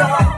Oh.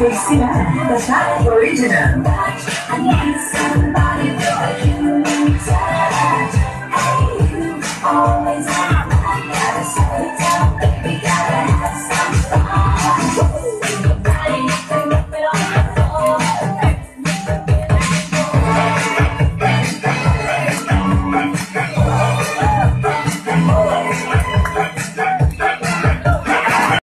Christina, the original. I need somebody.